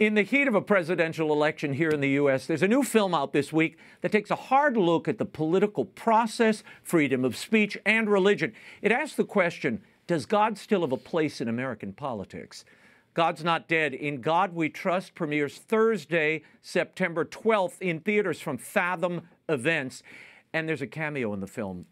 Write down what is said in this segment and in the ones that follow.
In the heat of a presidential election here in the U.S., there's a new film out this week that takes a hard look at the political process, freedom of speech, and religion. It asks the question Does God still have a place in American politics? God's Not Dead. In God We Trust premieres Thursday, September 12th in theaters from Fathom Events. And there's a cameo in the film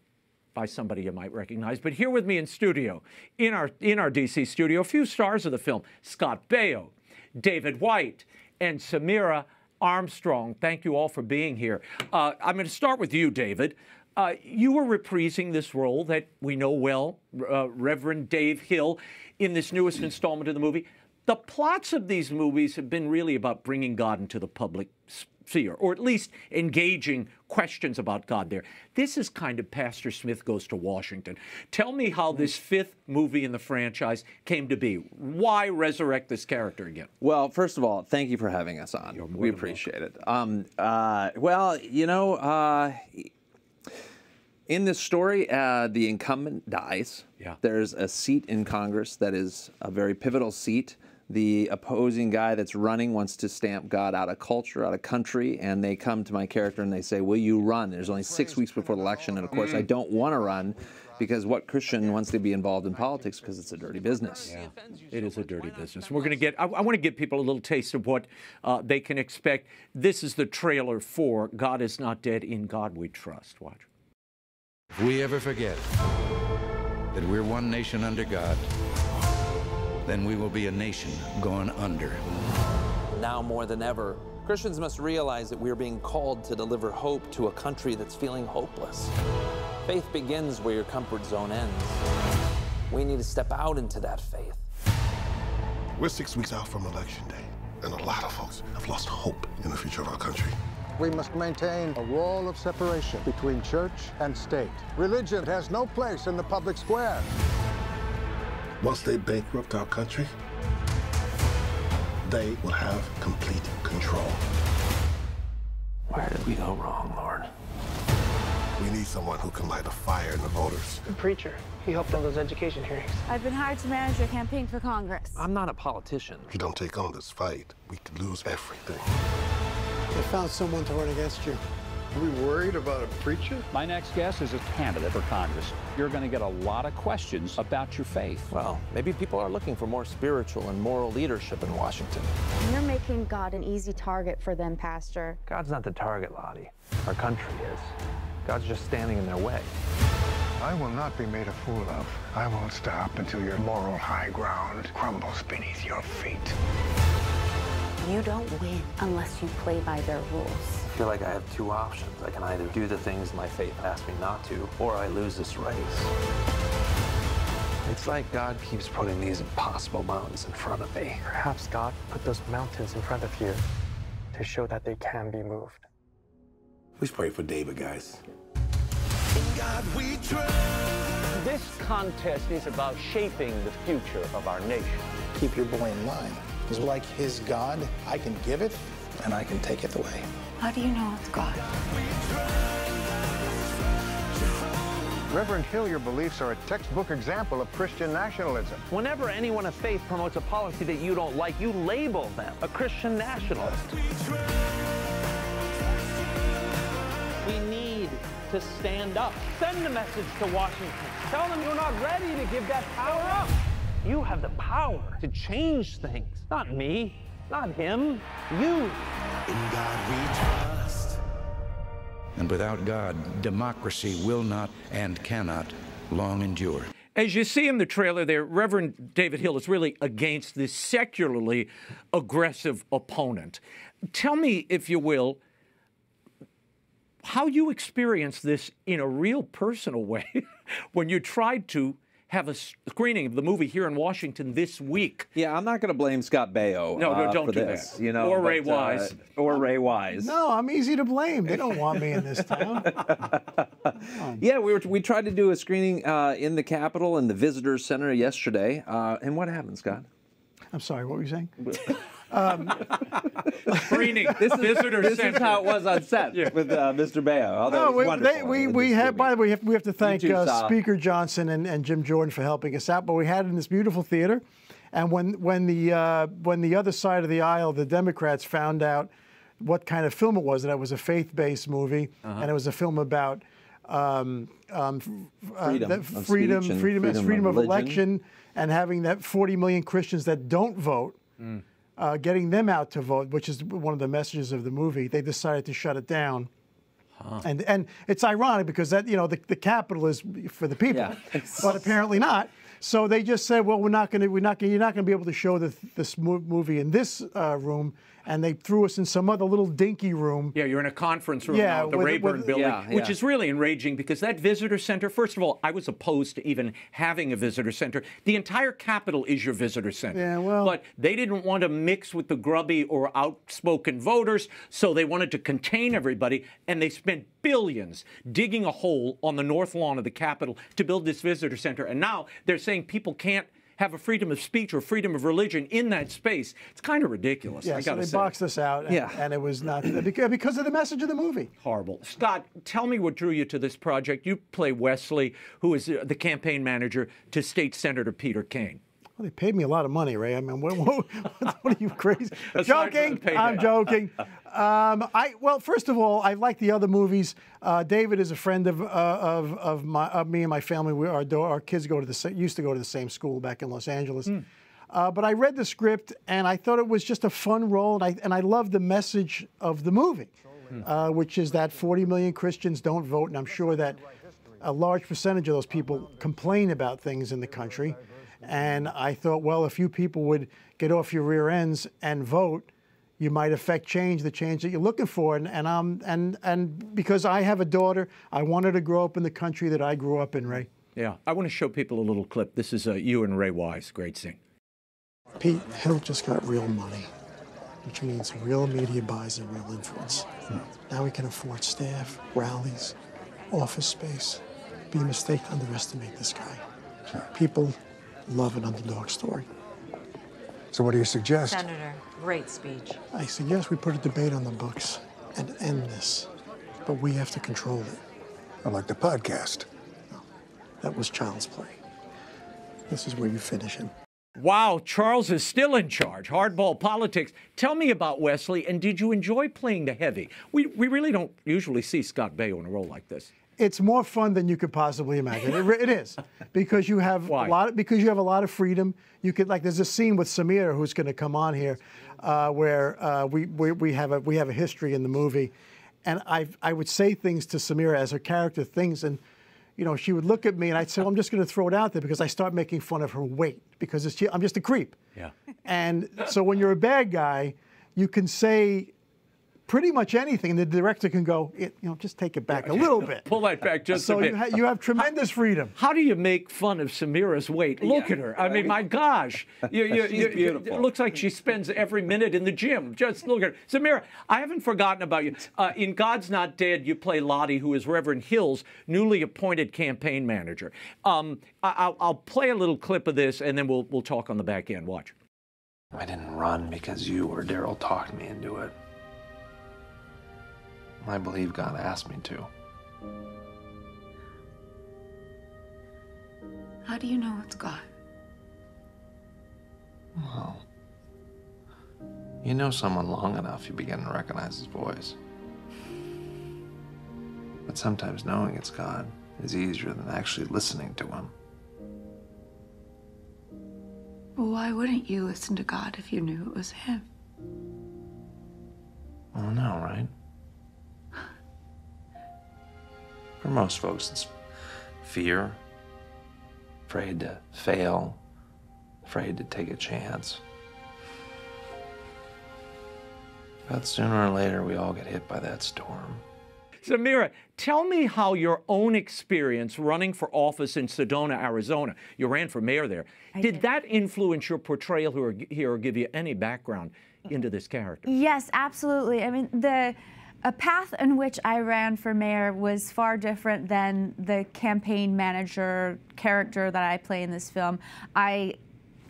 by somebody you might recognize. But here with me in studio, in our, in our DC studio, a few stars of the film Scott Baio, David White, and Samaire Armstrong. Thank you all for being here. Uh, I'm going to start with you, David. Uh, you were reprising this role that we know well, uh, Reverend Dave Hill, in this newest installment of the movie. The plots of these movies have been really about bringing God into the public sphere, or at least engaging questions about God there. This is kind of Pastor Smith Goes to Washington. Tell me how this fifth movie in the franchise came to be. Why resurrect this character again? Well, first of all, thank you for having us on. We appreciate it. Um, uh, well, you know, uh, in this story, uh, the incumbent dies. Yeah. There's a seat in Congress that is a very pivotal seat. The opposing guy that's running wants to stamp God out of culture, out of country, and they come to my character and they say, Will you run? There's only six weeks before the election, and of course, I don't want to run because what Christian wants to be involved in politics because it's a dirty business. Yeah, it is a dirty business. We're going to get, I, I want to give people a little taste of what uh, they can expect. This is the trailer for God is Not Dead, In God We Trust. Watch. If we ever forget that we're one nation under God, then we will be a nation going under. Now more than ever, Christians must realize that we are being called to deliver hope to a country that's feeling hopeless. Faith begins where your comfort zone ends. We need to step out into that faith. We're six weeks out from Election Day, and a lot of folks have lost hope in the future of our country. We must maintain a wall of separation between church and state. Religion has no place in the public square. Once they bankrupt our country, they will have complete control. Where did we go wrong, Lord? We need someone who can light a fire in the voters. The preacher. He helped on those education hearings. I've been hired to manage your campaign for Congress. I'm not a politician. If you don't take on this fight, we could lose everything. They found someone to run against you. Are we worried about a preacher? My next guest is a candidate for Congress. You're going to get a lot of questions about your faith. Well, maybe people are looking for more spiritual and moral leadership in Washington. You're making God an easy target for them, Pastor. God's not the target, Lottie. Our country is. God's just standing in their way. I will not be made a fool of. I won't stop until your moral high ground crumbles beneath your feet. You don't win unless you play by their rules. I feel like I have two options. I can either do the things my faith asks me not to, or I lose this race. It's like God keeps putting these impossible mountains in front of me. Perhaps God put those mountains in front of you to show that they can be moved. Let's pray for David, guys. This contest is about shaping the future of our nation. keep your boy in line. Because like his God, I can give it and I can take it away. How do you know it's God? Reverend Hill, your beliefs are a textbook example of Christian nationalism. Whenever anyone of faith promotes a policy that you don't like, you label them a Christian nationalist. We need to stand up. Send a message to Washington. Tell them you're not ready to give that power up. You have the power to change things. Not me, not him, you. And without God, democracy will not and cannot long endure. As you see in the trailer there, Reverend David Hill is really against this secularly aggressive opponent. Tell me, if you will, how you experienced this in a real personal way when you tried to have a screening of the movie here in Washington this week. Yeah, I'm not going to blame Scott Baio No, no, uh, don't for do this, that. you know, Or Ray but, uh, Wise. or Ray Wise. No, I'm easy to blame. They don't want me in this town. Yeah, we were we tried to do a screening uh, in the Capitol in the Visitor Center yesterday, uh, and what happened, Scott? I'm sorry, what were you saying? Screening, This is, visitor this center. is how it was on set with uh, Mr. Baio. Although No, we, they, we, we have, by the way, we have, we have to thank too, uh, Speaker Johnson and, and Jim Jordan for helping us out. But we had it in this beautiful theater. And when when the uh, when the other side of the aisle, the Democrats found out what kind of film it was, that it was a faith-based movie, Uh-huh. and it was a film about um, um, f- uh, Freedom that of freedom, freedom, freedom, freedom freedom of of election, and having that 40 million Christians that don't vote, uh, getting them out to vote, which is one of the messages of the movie. They decided to shut it down. And and it's ironic because that you know the, the Capitol is for the people, Yeah. but apparently not. So they just said, well, we're not going to, we're not, gonna, you're not going to be able to show the, this movie in this uh, room, and they threw us in some other little dinky room. Yeah, you're in a conference room Yeah, now at the with- Rayburn with- building, Yeah, which is really enraging because that visitor center, first of all, I was opposed to even having a visitor center. The entire Capitol is your visitor center. Yeah, well- But they didn't want to mix with the grubby or outspoken voters, so they wanted to contain everybody, and they spent billions digging a hole on the north lawn of the Capitol to build this visitor center. And now they're saying people can't have a freedom of speech or freedom of religion in that space. It's kind of ridiculous. Yeah, I so they say. boxed us out, and, Yeah. and it was not because because of the message of the movie. Horrible. Scott, tell me what drew you to this project. You play Wesley, who is uh, the campaign manager to State Senator Peter Kane. Well, they paid me a lot of money, Ray. I mean, what, what, what are you crazy? Aside from the joking. I'm joking. Um, I well, first of all, I like the other movies. Uh, David is a friend of uh, of of my of me and my family. We, our our kids go to the used to go to the same school back in Los Angeles. Uh, but I read the script and I thought it was just a fun role, and I and I loved the message of the movie, uh, which is that 40 million Christians don't vote, and I'm sure that a large percentage of those people complain about things in the country. And I thought, well, if you people would get off your rear ends and vote, you might affect change, the change that you're looking for. And and um and and because I have a daughter, I want her to grow up in the country that I grew up in, Ray. Yeah, I want to show people a little clip. This is uh, you and Ray Wise. Great scene. Pete Hill just got real money, which means real media buys and real influence. Now he can afford staff, rallies, office space. Be a mistake to underestimate this guy. People love an underdog story. So what do you suggest? Senator, great speech. I suggest we put a debate on the books and end this, but we have to control it. I like the podcast. That was child's play. This is where you finish him. Wow, Charles is still in charge. Hardball politics. Tell me about Wesley, and did you enjoy playing the heavy? We, we really don't usually see Scott Baio in a role like this. It's more fun than you could possibly imagine. It, it is because you have Why? a lot. Of, because you have a lot of freedom. You could like. There's a scene with Samaire who's going to come on here, uh, where uh, we, we we have a we have a history in the movie, and I I would say things to Samaire as her character things, and you know she would look at me and I'd say, well, I'm just going to throw it out there because I start making fun of her weight because it's, I'm just a creep. Yeah. And so when you're a bad guy, you can say pretty much anything, and the director can go, it, you know, just take it back a little bit. Pull that back just so a bit. You, ha- you have tremendous freedom. How do you make fun of Samaire's weight? Look at her. I mean, my gosh. You, you, She's you- you- beautiful. It looks like she spends every minute in the gym. Just look at her. Samira, I haven't forgotten about you. Uh, in God's Not Dead, you play Lottie, who is Reverend Hill's newly appointed campaign manager. Um, I, I'll, I'll play a little clip of this, and then we'll, we'll talk on the back end. Watch. I didn't run because you or Daryl talked me into it. I believe God asked me to. How do you know it's God? Well, you know someone long enough, you begin to recognize his voice. But sometimes knowing it's God is easier than actually listening to him. Well, why wouldn't you listen to God if you knew it was Him? Well, no, right? For most folks, it's fear, afraid to fail, afraid to take a chance. But sooner or later, we all get hit by that storm. Samaire, tell me how your own experience running for office in Sedona, Arizona, you ran for mayor there, did, that influence your portrayal here, here or give you any background into this character? Yes, absolutely. I mean, the a path in which I ran for mayor was far different than the campaign manager character that I play in this film. I,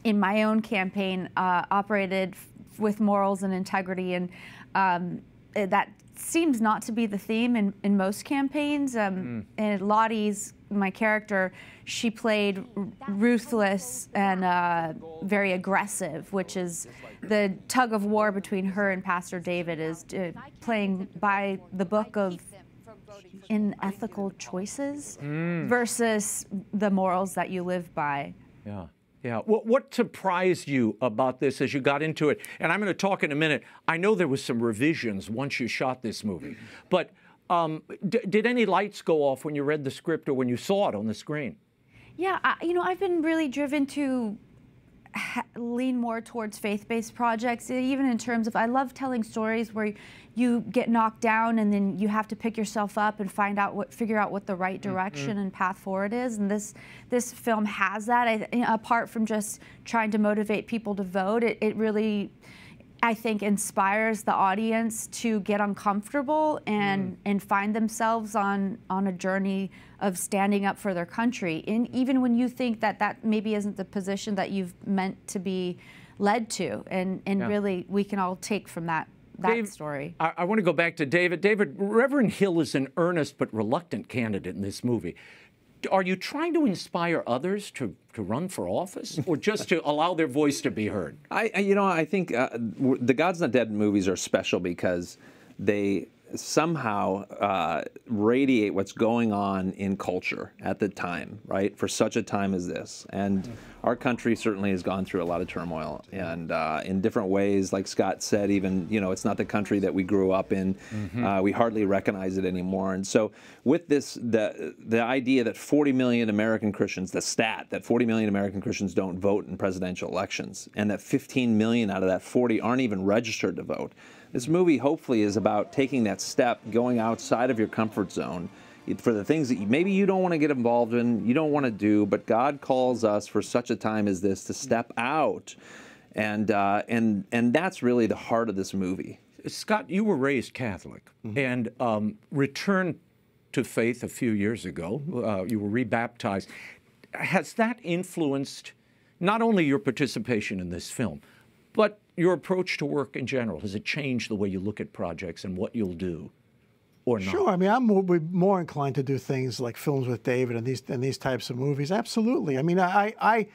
in my own campaign, uh, operated f- with morals and integrity, and um, that seems not to be the theme in, in most campaigns. Um, And Lottie's my character, she played ruthless and uh, very aggressive, which is the tug of war between her and Pastor David is uh, playing by the book of unethical choices Mm. versus the morals that you live by. Yeah. Yeah. What, what surprised you about this as you got into it? And I'm going to talk in a minute. I know there was some revisions once you shot this movie, but um, d- did any lights go off when you read the script or when you saw it on the screen? Yeah, I, you know, I've been really driven to ha- lean more towards faith-based projects, even in terms of I love telling stories where you get knocked down and then you have to pick yourself up and find out what, figure out what the right direction and path forward is. And this this film has that. I, apart from just trying to motivate people to vote, it, it really. I think inspires the audience to get uncomfortable and mm. and find themselves on on a journey of standing up for their country. And even when you think that that maybe isn't the position that you've meant to be led to, and and Yeah. really we can all take from that that Dave, story. I, I want to go back to David. David, Reverend Hill is an earnest but reluctant candidate in this movie. Are you trying to inspire others to, to run for office or just to allow their voice to be heard? I, you know, I think uh, the God's Not Dead movies are special because they somehow uh, radiate what's going on in culture at the time, right? For such a time as this, and our country certainly has gone through a lot of turmoil, and uh, in different ways. Like Scott said, even you know, it's not the country that we grew up in. Uh, we hardly recognize it anymore, and so with this, the the idea that 40 million American Christians, the stat that 40 million American Christians don't vote in presidential elections, and that 15 million out of that 40 aren't even registered to vote. This movie hopefully is about taking that step, going outside of your comfort zone for the things that you, maybe you don't want to get involved in, you don't want to do, but God calls us for such a time as this to step out, and uh, and and that's really the heart of this movie. Scott, you were raised Catholic and um, returned to faith a few years ago. Uh, you were rebaptized. Has that influenced not only your participation in this film, but your approach to work in general? Has it changed the way you look at projects and what you'll do, or not? Sure. I mean, I'm more, more inclined to do things like films with David and these and these types of movies. Absolutely. I mean, I, I,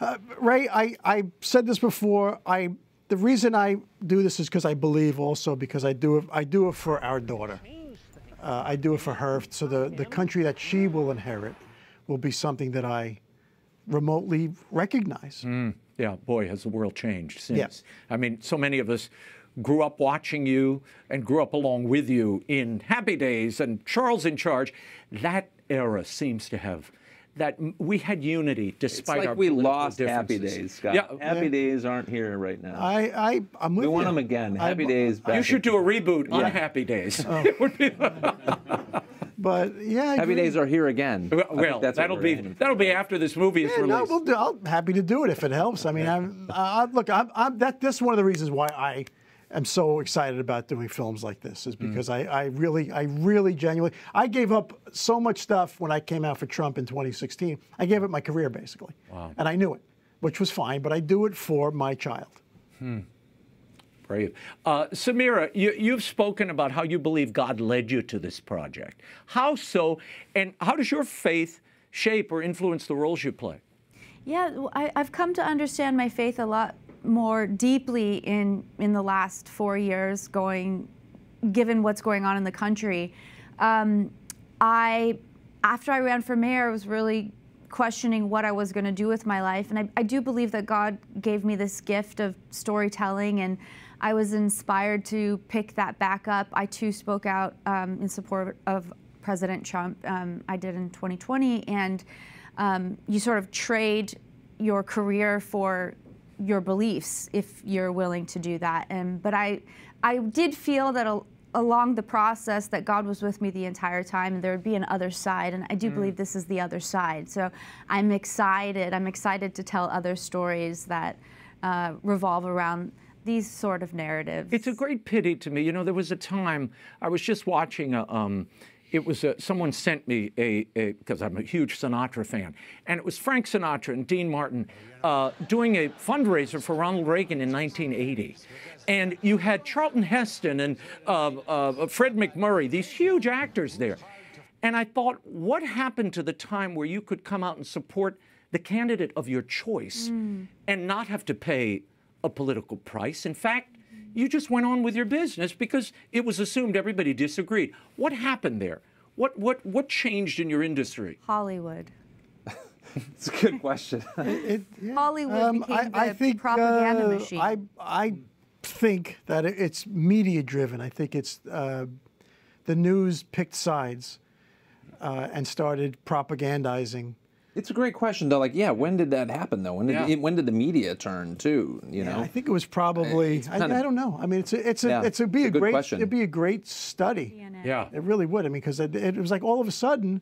uh, Ray, I, I said this before. I the reason I do this is because I believe also because I do it. I do it for our daughter. Uh, I do it for her. So the the country that she will inherit will be something that I remotely recognize. Mm, yeah, boy, has the world changed since. Yeah. I mean, so many of us grew up watching you and grew up along with you in Happy Days and Charles in Charge. That era seems to have that we had unity despite It's like our we political lost Happy. Days, Scott. Yeah, Happy Days aren't here right now. I, I, I'm with we want you. them again. I- Happy Days. Back you should do a reboot on Yeah. Happy Days. Oh. But yeah, I Happy agree. Days are here again. Well, that's that'll be that'll be after this movie is Yeah, no, released. we'll do, I'm happy to do it if it helps. I mean, I'm, I, I- look, I'm, I'm, that, that's one of the reasons why I am so excited about doing films like this is because I, I really, I really genuinely, I gave up so much stuff when I came out for Trump in 2016. I gave up my career basically, Wow. and I knew it, which was fine. But I do it for my child. Hmm. Brave. Uh, Samaire, you, you've spoken about how you believe God led you to this project. How so, and how does your faith shape or influence the roles you play? Yeah, I've come to understand my faith a lot more deeply in in the last four years, going, given what's going on in the country. Um, I, after I ran for mayor, was really questioning what I was going to do with my life, and I, I do believe that God gave me this gift of storytelling, and I was inspired to pick that back up. I too spoke out um, in support of President Trump. Um, I did in 2020, and um, you sort of trade your career for your beliefs if you're willing to do that. And but I, I did feel that al- along the process that God was with me the entire time, and there would be an other side. And I do Mm. believe this is the other side. So I'm excited. I'm excited to tell other stories that uh, revolve around these sort of narratives. It's a great pity to me. You know, there was a time I was just watching a. Um, it was a, someone sent me a because I'm a huge Sinatra fan, and it was Frank Sinatra and Dean Martin uh, doing a fundraiser for Ronald Reagan in 1980, and you had Charlton Heston and uh, uh, Fred MacMurray, these huge actors there. And I thought, what happened to the time where you could come out and support the candidate of your choice Mm. and not have to pay a political price? In fact, you just went on with your business because it was assumed everybody disagreed. What happened there? What what what changed in your industry? Hollywood. It's a good question. Hollywood Um, became I, the I think propaganda uh, machine. I I think that it's media driven. I think it's uh, the news picked sides uh, and started propagandizing. It's a great question, though. Like, yeah, when did that happen, though? When did Yeah. when did the media turn too? You know, I think it was probably. It's I, of- I don't know. I mean, it's a, it's a, Yeah, it's a, be it's a, a great question. it'd be a great study. Yeah. It really would. I mean, because it, it was like all of a sudden,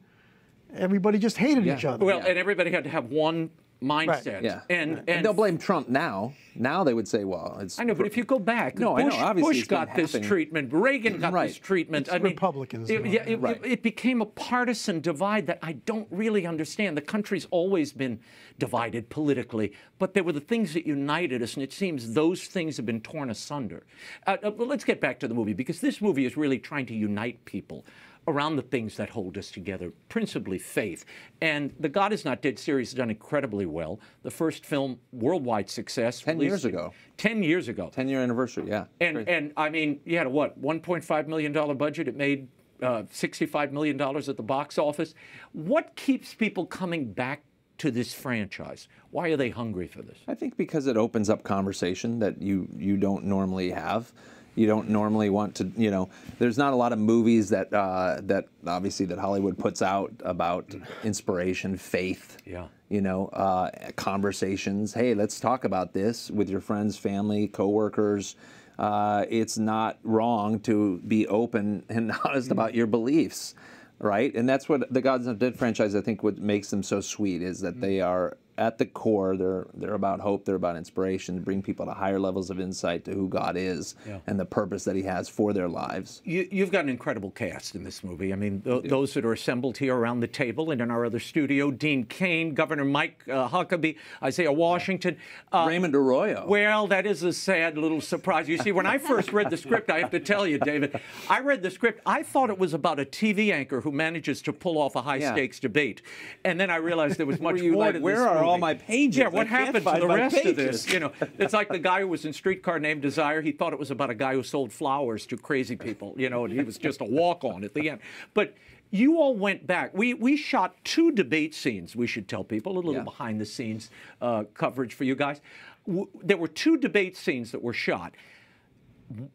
everybody just hated each other. Well, and everybody had to have one mindset. yeah. And, and, and they'll blame Trump now. Now they would say, well, it's. I know, but if you go back, No, I know, Bush, obviously Bush got this happening. treatment, Reagan got Right. this treatment. It's I mean, Republicans It, yeah, it, Right. it, it became a partisan divide that I don't really understand. The country's always been divided politically, but there were the things that united us, and it seems those things have been torn asunder. Uh, uh, but let's get back to the movie because this movie is really trying to unite people around the things that hold us together, principally faith. And the God is Not Dead series has done incredibly well. The first film, worldwide success. 10 years ago. 10 years ago. 10 year anniversary, yeah. And and I mean, you had a what, 1.5 million dollar budget. It made uh, 65 million dollars at the box office. What keeps people coming back to this franchise? Why are they hungry for this? I think because it opens up conversation that you you don't normally have. You don't normally want to, you know. There's not a lot of movies that uh, that obviously that Hollywood puts out about inspiration, faith. Yeah. You know, uh, conversations. Hey, let's talk about this with your friends, family, coworkers. Uh, it's not wrong to be open and honest about your beliefs, right? And that's what the God's Not Dead franchise, I think, what makes them so sweet is that they are at the core. They're they're about hope. They're about inspiration to bring people to higher levels of insight to who God is Yeah. and the purpose that He has for their lives. You, you've got an incredible cast in this movie. I mean, th- those that are assembled here around the table and in our other studio Dean Cain, Governor Mike uh, Huckabee, Isaiah Washington. Uh, Raymond Arroyo. Well, that is a sad little surprise. You see, when I first read the script, I have to tell you, David, I read the script. I thought it was about a TV anchor who manages to pull off a high stakes debate. And then I realized there was much more like, to this "Where are all movie." my pages? Yeah, what happened to the rest of this? You know, it's like the guy who was in Streetcar Named Desire. He thought it was about a guy who sold flowers to crazy people, you know, and he was just a walk on at the end. But you all went back. We, we shot two debate scenes, we should tell people, a little Yeah. behind the scenes uh, coverage for you guys. W- there were two debate scenes that were shot.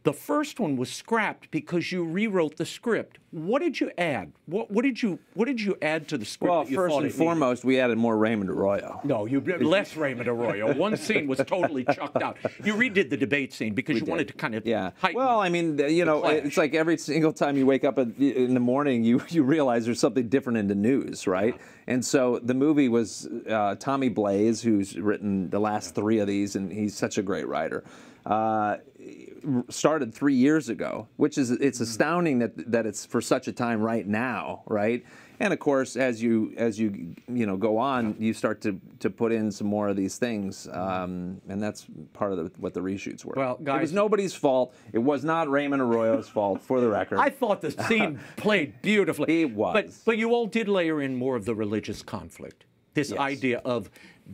The first one was scrapped because you rewrote the script. What did you add? What, what did you What did you add to the script? Well, first and needed? foremost, we added more Raymond Arroyo. No, you less Raymond Arroyo. One scene was totally chucked out. You redid the debate scene because you wanted to kind of Yeah. Well, I mean, you know, clash. it's like every single time you wake up in in the morning, you you realize there's something different in the news, right? And so the movie was uh, Tommy Blaze, who's written the last three of these, and he's such a great writer. Uh, started three years ago, which is it's astounding that that it's for such a time right now, right? And of course, as you as you you know go on, you start to to put in some more of these things, um, and that's part of the, what the reshoots were. Well, guys, it was nobody's fault. It was not Raymond Arroyo's fault, for the record. I thought the scene played beautifully. It was. But, but you all did layer in more of the religious conflict. This idea of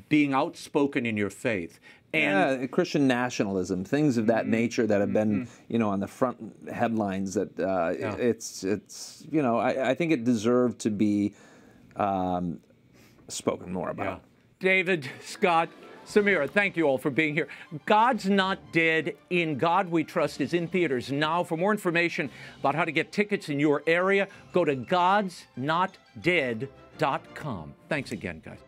being outspoken in your faith. And yeah, Christian nationalism, things of that nature that have been, you know, on the front headlines. That uh, Yeah. it's it's you know, I, I think it deserved to be um, spoken more about. David, Scott, Samaire, thank you all for being here. God's Not Dead, In God We Trust is in theaters now. For more information about how to get tickets in your area, go to godsnotdead.com. Thanks again, guys.